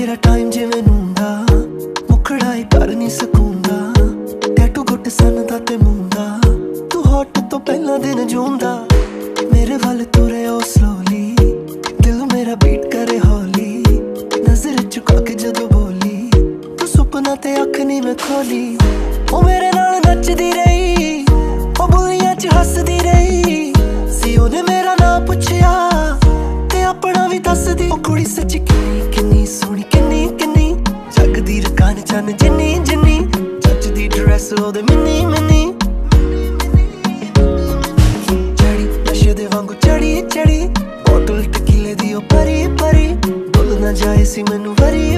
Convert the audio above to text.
ਤੇਰਾ ਟਾਈਮ ਜਿਵੇਂ ਨੂੰਦਾ ਮੁਖੜਾ ਹੀ ਕਰ ਨਹੀਂ ਸਕੂੰਦਾ। ਟੈਟੂ ਗੁੱਟ ਸਨ ਦਾ ਤੇ ਮੁੰਡਾ, ਤੂੰ ਹੌਟ ਤੋਂ ਪਹਿਲਾਂ ਦਿਨ ਜੂੰਦਾ ਮੇਰੇ ਵੱਲ ਤੁਰੇ ਓ ਸਲੋਲੀ ਦਿਲ ਮੇਰਾ ਬੀਟ ਕਰੇ ਹੌਲੀ। ਨਜ਼ਰ ਚੁਕਾ ਕੇ ਜਦੋਂ ਬੋਲੀ, ਤੂੰ ਸੁਪਨਾ ਤੇ ਅੱਖ ਨਹੀਂ ਮੈਂ ਖੋਲੀ। ਉਹ ਮੇਰੇ ਨਾਲ ਨੱਚਦੀ ਰਹੀ, ਉਹ ਬੁਲੀਆਂ 'ਚ ਹੱਸਦੀ ਰਹੀ। ਸੀ ਉਹਨੇ ਮੇਰਾ ਨਾਂ ਪੁੱਛਿਆ, ਤੇ ਆਪਣਾ ਵੀ ਦੱਸਦੀ। ਉਹ ਕੁੜੀ ਸੱਚ ਕਿੰਨੀ ਕਿੰਨੀ ਸੋਹਣੀ ਕਿੰਨੀ ਕਿੰਨੀ ਜੱਗ ਦੀ ਰਕਾਨ ਚੰਨ ਜਿੰਨੀ ਜਿੰਨੀ, ਜੱਜ ਦੀ ਡਰੈਸ ਉਹਦੇ ਮਿੰਨੀ ਮਿੰਨੀ। ਚੜੀ ਨਸ਼ੇ ਦੇ ਵਾਂਗੂ ਚੜੀ ਚੜੀ, ਬੋਤਲ ਟਕੀਲੇ ਦੀ ਉਹ ਪਰੀ ਪਰੀ ਬੋਲ ਨਾ ਜਾਏ ਸੀ ਮੈਨੂੰ ਵਰੀ